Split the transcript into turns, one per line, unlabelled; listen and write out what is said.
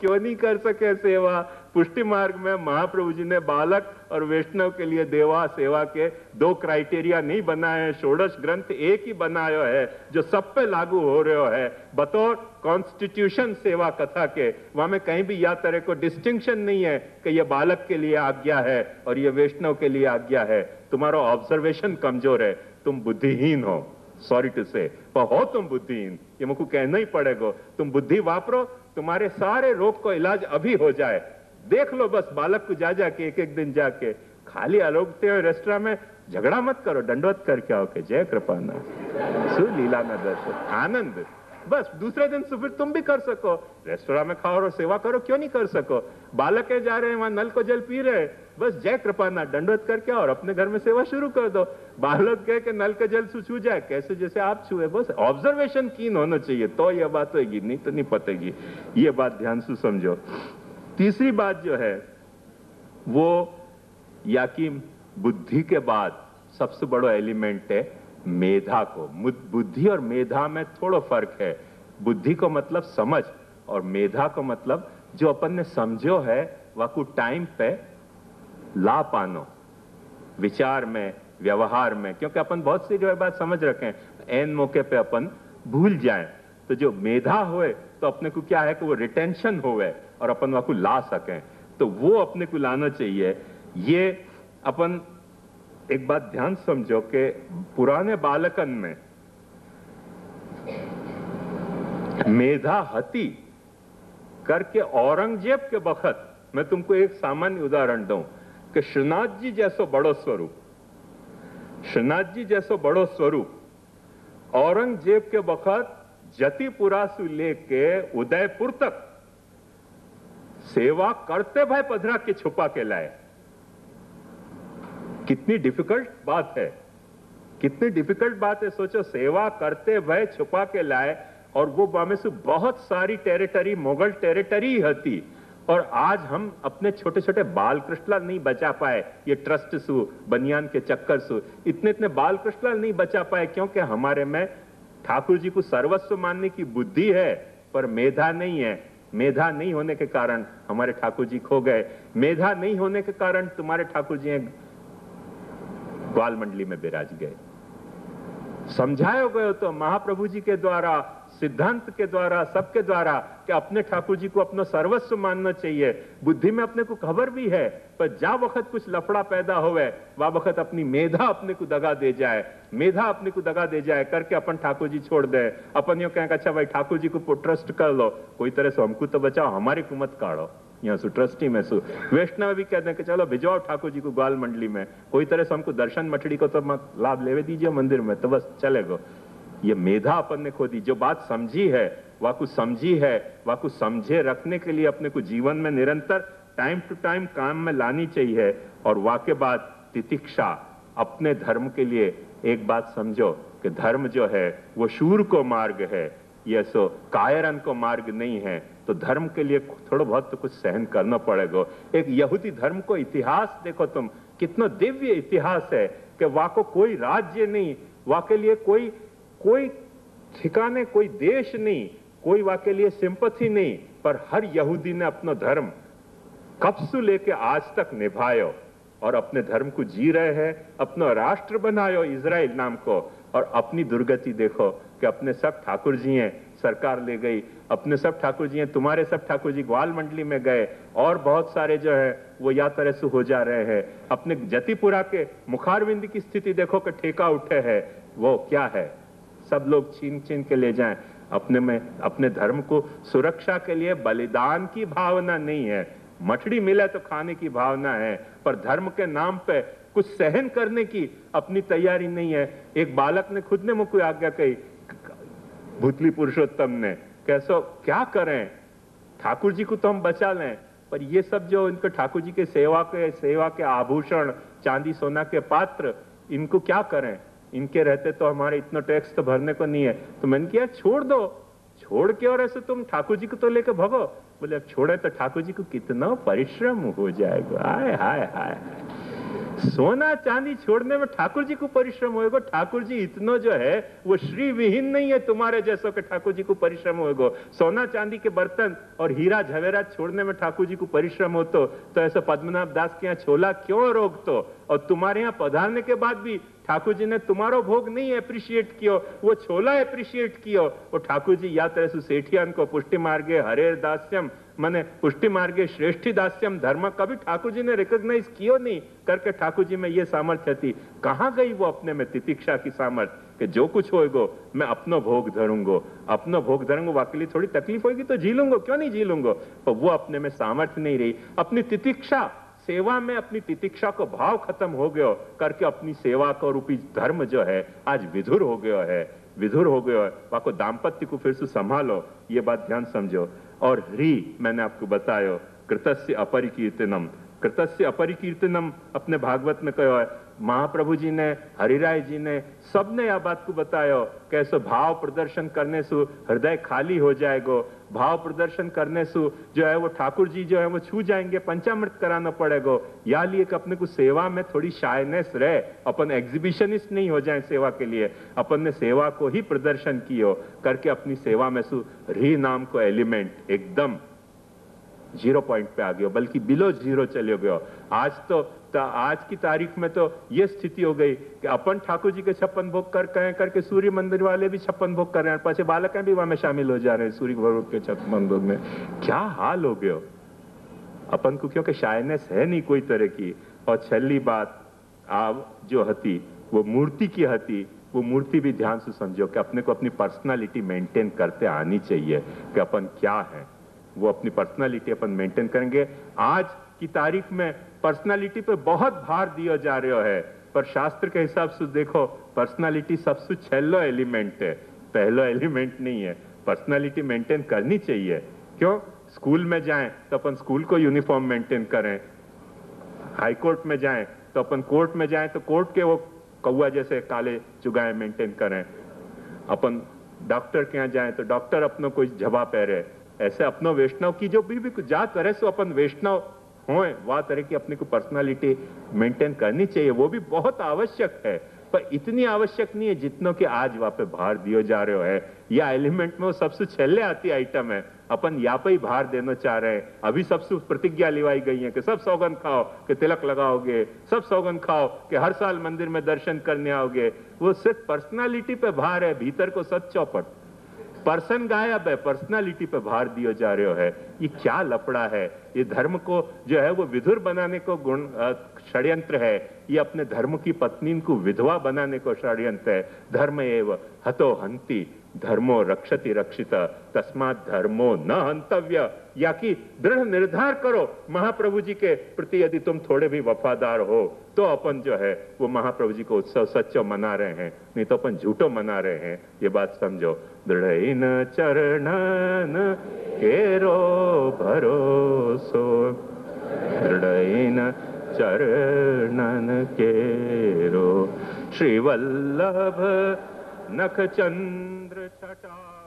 क्यों नहीं कर सके सेवा? पुष्टि मार्ग में महाप्रभु जी ने बालक और वैष्णव के लिए देवा सेवा के दो क्राइटेरिया नहीं बनाए हैं। षोडश ग्रंथ एक ही बनायो है, जो सब पे लागू हो रहे है। बतौर कॉन्स्टिट्यूशन सेवा कथा के। वहाँ में कहीं भी या तरह को डिस्टिंक्शन नहीं है कि ये बालक के लिए आज्ञा है और ये वैष्णव के लिए आज्ञा है। तुम्हारा ऑब्जर्वेशन कमज़ोर है। तुम बुद्धिहीन हो। सॉरी टू से पर हो तुम बुद्धिहीन। ये मुझको कहना ही पड़ेगा। तुम बुद्धि वापरो तुम्हारे सारे रोग को इलाज अभी हो जाए। देख लो बस, बालक को जा जाके एक एक दिन जाके। खाली आलोकते हुए रेस्टोरा में झगड़ा मत करो, दंडवत करके आओके जय कृपाना सुलीला न दर्शन। आनंद। बस, दूसरे दिन से फिर तुम भी कर सको। रेस्टोरा में खाओ और सेवा करो, क्यों नहीं कर सको? बालक जा रहे हैं, वहाँ नल को जल पी रहे बस, जय कृपाना दंडवत करके और अपने घर में सेवा शुरू कर दो। बालक कह के नल का जल छू जाए, कैसे जैसे आप छुए, बस ऑब्जर्वेशन कीन होना चाहिए। तो यह बात होगी नहीं तो नहीं पतेगी। ये बात ध्यान से समझो। तीसरी बात जो है, वो या कि बुद्धि के बाद सबसे बड़ा एलिमेंट है। मेधा को बुद्धि और मेधा में थोड़ा फ़र्क है। बुद्धि को मतलब समझ और मेधा को मतलब जो अपन ने समझो है वह टाइम पे ला पानो। विचार में, व्यवहार में, क्योंकि अपन बहुत सी जो है बात समझ रखे एन मौके पे अपन भूल जाए। तो जो मेधा होए तो अपने को क्या है कि वो रिटेंशन होवे और अपन वहाँ को ला सकें। तो वो अपने को लाना चाहिए। ये अपन एक बात ध्यान समझो कि पुराने बालकन में मेधा हती करके औरंगज़ेब के बखत, मैं तुमको एक सामान्य उदाहरण दूँ कि श्रीनाथ जी जैसो बड़ो स्वरूप श्रीनाथ जी जैसो बड़ो स्वरूप, औरंगज़ेब के बखत जतिपुरा से लेके उदयपुर तक सेवा करते भाई पधरा के छुपा के लाए। कितनी डिफ़िकल्ट बात है। कितनी डिफ़िकल्ट बात है, सोचो, सेवा करते भय छुपा के लाए, और वो बामे से बहुत सारी टेरिटरी मुगल टेरिटरी हती। और आज हम अपने छोटे छोटे बाल नहीं बचा पाए, ये ट्रस्ट सु, बनियान के चक्कर सु। इतने इतने बाल कृष्णलाल नहीं बचा पाए, क्योंकि हमारे में ठाकुर जी को सर्वस्व मानने की बुद्धि है, पर मेधा नहीं है। मेधा नहीं होने के कारण हमारे ठाकुर जी खो गए। मेधा नहीं होने के कारण तुम्हारे ठाकुर जी ग्वाल मंडली में विराज गए। समझाए गए तो महाप्रभु जी के द्वारा, सिद्धांत के द्वारा, सबके द्वारा कि अपने ठाकुर जी को अपना सर्वस्व मानना चाहिए। बुद्धि में अपने को खबर भी है, पर जा वक्त कुछ लफड़ा पैदा होवे वह वक्त अपनी मेधा अपने को दगा दे जाए। मेधा अपने को दगा दे जाए, करके अपन ठाकुर जी छोड़ दे। अपन यो कहें अच्छा भाई ठाकुर जी को ट्रस्ट कर लो। कोई तरह से हमको तो बचाओ, हमारी कुमत काढ़ो। यहाँ सु ट्रस्टी में सु। वैष्णव भी कहते हैं कि चलो भिजवाओ ठाकुर जी को ग्वाल मंडली में। कोई तरह से हमको दर्शन मछली को तो लाभ लेवे दीजिए मंदिर में तो बस चलेगा ये मेधा अपन ने खो दी जो बात समझी है, वह कुछ समझी है, वह कुछ समझे रखने के लिए अपने को जीवन में निरंतर टाइम टू टाइम काम में लानी चाहिए। और वाक्य बाद तितिक्षा, अपने धर्म के लिए एक बात समझो कि धर्म जो है, वो शूर को मार्ग है। ये सो कायरन को मार्ग नहीं है। तो धर्म के लिए थोड़ा बहुत तो कुछ सहन करना पड़ेगा। एक यहूदी धर्म को इतिहास, देखो तुम, कितना दिव्य इतिहास है कि वहाँ को कोई राज्य नहीं वहाँ के लिए कोई कोई ठिकाने, कोई देश नहीं, कोई वहाँ के लिए सिंपथी नहीं, पर हर यहूदी ने अपना धर्म कब से लेके आज तक निभायो और अपने धर्म को जी रहे हैं, अपना राष्ट्र बनायो इसराइल नाम को और अपनी दुर्गति देखो कि अपने सब ठाकुर जी हैं सरकार ले गई। अपने सब ठाकुर जी हैं, तुम्हारे सब ठाकुर जी ग्वाल मंडली में गए। और बहुत सारे जो है, वो या तरह से हो जा रहे हैं। अपने जतिपुरा के मुखारविंद की स्थिति देखो कि ठेका उठे है। वो क्या है? सब लोग छीन छीन के ले जाएँ। अपने में, अपने धर्म को सुरक्षा के लिए बलिदान की भावना नहीं है। मछली मिले तो खाने की भावना है, पर धर्म के नाम पे कुछ सहन करने की अपनी तैयारी नहीं है। एक बालक ने खुद ने मुझको आज्ञा कही भूतली पुरुषोत्तम ने, कैसो, क्या करें? ठाकुर जी को तो हम बचा लें। पर ये सब जो इनको ठाकुर जी के सेवा के सेवा के आभूषण, चांदी सोना के पात्र, इनको क्या करें? इनके रहते तो हमारे इतना टैक्स तो भरने को नहीं है। तो मैंने किया छोड़ दो। छोड़ के और ऐसे तुम ठाकुर जी को तो लेकर भगो। बोले, अब छोड़े तो ठाकुर जी को कितना परिश्रम हो जाएगा। हाय हाय हाय सोना चांदी छोड़ने में ठाकुर जी को परिश्रम होएगा। ठाकुर जी इतना जो है वो श्री विहीन नहीं है तुम्हारे जैसो के ठाकुर जी को परिश्रम होएगा। सोना चांदी के बर्तन और हीरा झवेरा छोड़ने में ठाकुर जी को परिश्रम हो तो, ऐसा पद्मनाभ दास के यहाँ छोला क्यों रोक तो और तुम्हारे यहाँ पधारने के बाद भी ठाकुर जी ने तुम्हारो भोग नहीं अप्रिशिएट कियो, वो छोला अप्रिशिएट कियो। वो ठाकुर जी या तरह सेठियान को पुष्टि मार्गे हरे दास्यम, मैंने पुष्टि मार्गे श्रेष्ठी दास्यम धर्म कभी ठाकुर जी ने रिकॉग्नाइज कियो नहीं। करके ठाकुर जी में ये सामर्थ्य थी, कहाँ गई वो अपने में तितिक्षा की सामर्थ्य कि जो कुछ होएगो, मैं अपनो भोग धरूंगो। अपनो भोग धरूंगो वाकई थोड़ी तकलीफ़ होगी तो जी लूंगो, क्यों नहीं जी लूंगो? पर वो अपने में सामर्थ्य नहीं रही। अपनी तितिक्षा सेवा में अपनी तितिक्षा को भाव खत्म हो गयो, करके अपनी सेवा का रूपी धर्म जो है, आज विधुर हो गया है, विधुर हो गया है। वाको दाम्पत्य को फिर से संभालो, ये बात ध्यान समझो। और री मैंने आपको बताया, कृतस्य अपरिकीर्तनम। कृतस्य अपरिकीर्तनम अपने भागवत में कहो है महाप्रभु जी ने हरिराय जी ने सबने यह बात को बतायो, कैसे भाव प्रदर्शन करने से हृदय खाली हो जाएगो। भाव प्रदर्शन करने से जो है वो ठाकुर जी जो है वो छू जाएँगे, पंचामृत कराना पड़ेगा। या लिए कि अपने को सेवा में थोड़ी शायनेस रहे। अपन एग्जीबिशनिस्ट नहीं हो जाए सेवा के लिए। अपन ने सेवा को ही प्रदर्शन कियो, करके अपनी सेवा में सु री नाम को एलिमेंट एकदम ज़ीरो पॉइंट पे आ गया, बल्कि बिलो ज़ीरो चले गयो। आज तो आज की तारीख में तो ये स्थिति हो गई कि अपन ठाकुर जी के छप्पन भोग कर, कहें, करके सूर्य मंदिर वाले भी छप्पन भोग कर रहे हैं। पाचे बालक भी वहाँ में शामिल हो जा रहे हैं सूर्य भोग के छप्पन भोग में। क्या हाल हो गया? अपन को क्योंकि शायनेस है नहीं कोई तरह की। और छली बात, आप जो हती, वो मूर्ति की हती, वो मूर्ति भी ध्यान से समझो कि अपने को अपनी पर्सनालिटी मेंटेन करते आनी चाहिए कि अपन क्या है। वो अपनी पर्सनालिटी अपन मेंटेन करेंगे। आज की तारीख में पर्सनालिटी पे बहुत भार दिया जा रहा है। पर शास्त्र के हिसाब से देखो पर्सनालिटी सबसे छेलो एलिमेंट है। पहला एलिमेंट नहीं है। पर्सनालिटी मेंटेन करनी चाहिए। क्यों? स्कूल में जाएँ तो अपन स्कूल को यूनिफॉर्म मेंटेन करें। हाई कोर्ट में जाएँ तो अपन कोर्ट में जाएँ तो कोर्ट के वो कौआ जैसे काले चुगाए मेंटेन करें। अपन डॉक्टर के यहाँ जाएँ तो डॉक्टर अपनों कोई जवा पहरे ऐसे अपनो वैष्णव की जो भी, भी जात करे सो अपन वैष्णव हो वह तरह की अपने को पर्सनालिटी मेंटेन करनी चाहिए। वो भी बहुत आवश्यक है। पर इतनी आवश्यक नहीं है जितनों के आज वहाँ पे भार दियो जा रहे हो। है या एलिमेंट में वो सबसे छेले आती आइटम है। अपन यहाँ पे ही भार देना चाह रहे हैं। अभी सबसे प्रतिज्ञा लिवाई गई है कि सब सौगन खाओ कि तिलक लगाओगे सब सौगन खाओ कि हर साल मंदिर में दर्शन करने आओगे। वो सिर्फ़ पर्सनालिटी पे भार है भीतर को सच चौपट पर्सन गायब है पर्सनालिटी पे भार दिया जा रहे है। ये क्या लपड़ा है? ये धर्म को जो है, वो विधुर बनाने को गुण षड्यंत्र है। ये अपने धर्म की पत्नी को विधवा बनाने को षड्यंत्र है। धर्म एवं हतो हंती धर्मो रक्षति रक्षित, तस्मात धर्मो न हंतव्य या कि दृढ़ निर्धार करो महाप्रभु जी के प्रति यदि तुम थोड़े भी वफादार हो तो अपन जो है, वो महाप्रभु जी को उत्सव सच्चो मना रहे हैं, नहीं तो अपन झूठो मना रहे हैं। ये बात समझो। दृढ़ चरणन केरो भरोसो। दृढ़ चरणन केरो। श्रीवल्लभ नख चंद्र छटा